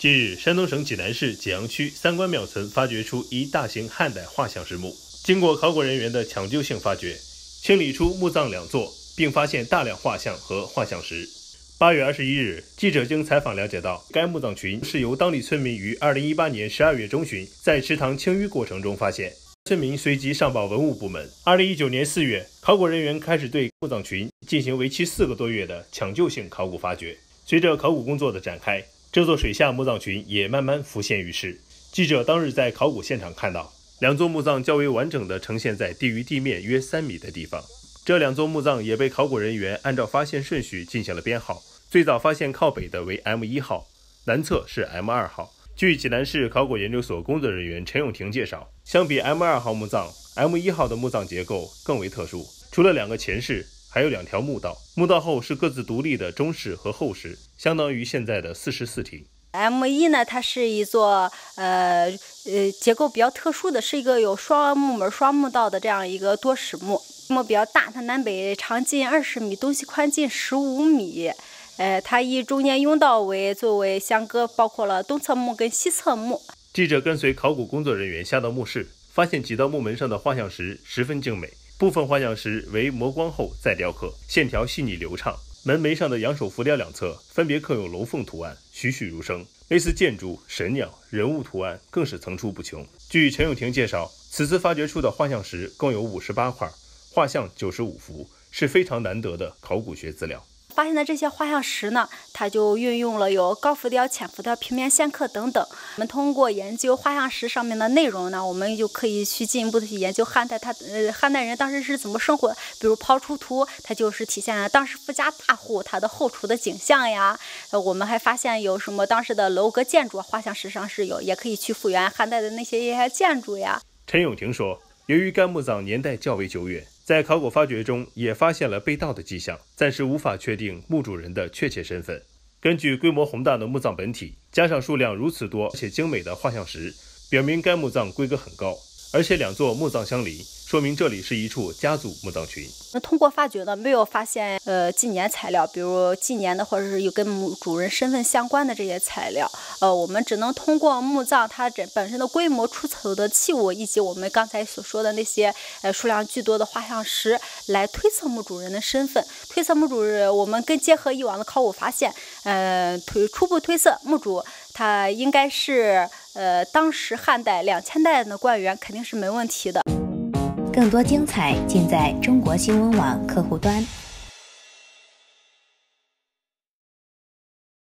近日，山东省济南市济阳区三官庙村发掘出一大型汉代画像石墓。经过考古人员的抢救性发掘，清理出墓葬两座，并发现大量画像和画像石。八月二十一日，记者经采访了解到，该墓葬群是由当地村民于二零一八年十二月中旬在池塘清淤过程中发现。村民随即上报文物部门。二零一九年四月，考古人员开始对墓葬群进行为期四个多月的抢救性考古发掘。随着考古工作的展开，这座水下墓葬群也慢慢浮现于世。记者当日在考古现场看到，两座墓葬较为完整地呈现在低于地面约三米的地方。这两座墓葬也被考古人员按照发现顺序进行了编号。最早发现靠北的为 M 一号，南侧是 M 二号。据济南市考古研究所工作人员陈永婷介绍，相比 M 二号墓葬，M 一号的墓葬结构更为特殊，除了两个前室。还有两条墓道，墓道后是各自独立的中室和后室，相当于现在的四室四厅。M 一呢，它是一座呃呃结构比较特殊的，是一个有双木门、双墓道的这样一个多室墓，墓比较大，它南北长近二十米，东西宽近十五米。呃，它以中间甬道为作为相隔，包括了东侧墓跟西侧墓。记者跟随考古工作人员下到墓室，发现几道墓门上的画像石十分精美。部分画像石为磨光后再雕刻，线条细腻流畅。门楣上的羊首浮雕两侧分别刻有龙凤图案，栩栩如生。类似建筑、神鸟、人物图案更是层出不穷。据陈永廷介绍，此次发掘出的画像石共有五十八块，画像九十五幅，是非常难得的考古学资料。发现的这些画像石呢，它就运用了有高浮雕、浅浮雕、平面线刻等等。我们通过研究画像石上面的内容呢，我们就可以去进一步的去研究汉代他呃汉代人当时是怎么生活。比如抛出图，它就是体现了当时富家大户他的后厨的景象呀。呃，我们还发现有什么当时的楼阁建筑，画像石上是有，也可以去复原汉代的那些一些建筑呀。陈永婷说，由于干墓葬年代较为久远。在考古发掘中，也发现了被盗的迹象，暂时无法确定墓主人的确切身份。根据规模宏大的墓葬本体，加上数量如此多且精美的画像石，表明该墓葬规格很高，而且两座墓葬相邻。说明这里是一处家族墓葬群。那通过发掘呢，没有发现呃纪年材料，比如纪年的或者是有跟墓主人身份相关的这些材料。呃，我们只能通过墓葬它这本身的规模、出土的器物，以及我们刚才所说的那些呃数量巨多的画像石，来推测墓主人的身份。推测墓主人，我们跟结合以往的考古发现，呃推初步推测墓主他应该是呃当时汉代两千代的官员，肯定是没问题的。更多精彩尽在中国新闻网客户端。